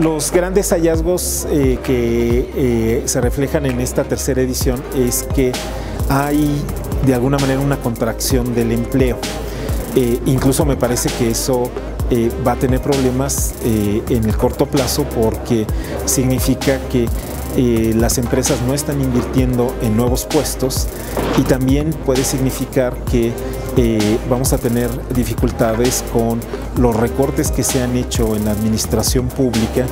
Los grandes hallazgos eh, que eh, se reflejan en esta tercera edición es que hay de alguna manera una contracción del empleo. Eh, incluso me parece que eso va a tener problemas en el corto plazo porque significa que las empresas no están invirtiendo en nuevos puestos y también puede significar que vamos a tener dificultades con los recortes que se han hecho en la administración pública.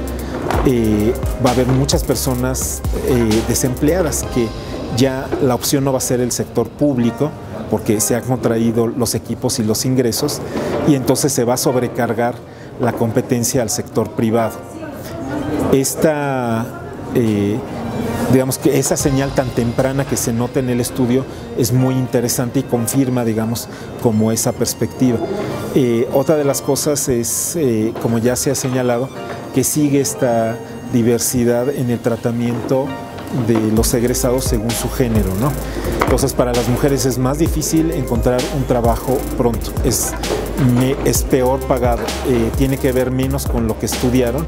Eh, va a haber muchas personas eh, desempleadas que ya la opción no va a ser el sector público porque se han contraído los equipos y los ingresos y entonces se va a sobrecargar la competencia al sector privado. Esta eh, digamos que esa señal tan temprana que se nota en el estudio es muy interesante y confirma, digamos, como esa perspectiva. Eh, otra de las cosas es, eh, como ya se ha señalado, que sigue esta diversidad en el tratamiento de los egresados según su género, ¿no? Entonces para las mujeres es más difícil encontrar un trabajo pronto, es, es peor pagado, eh, tiene que ver menos con lo que estudiaron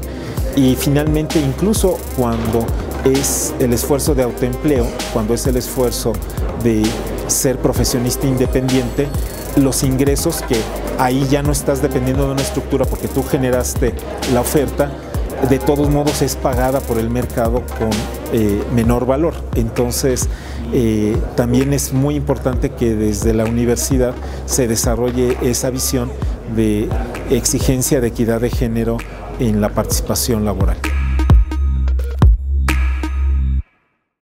y finalmente incluso cuando es el esfuerzo de autoempleo, cuando es el esfuerzo de ser profesionista independiente, los ingresos que ahí ya no estás dependiendo de una estructura porque tú generaste la oferta, de todos modos es pagada por el mercado con eh, menor valor. Entonces, eh, también es muy importante que desde la universidad se desarrolle esa visión de exigencia de equidad de género en la participación laboral.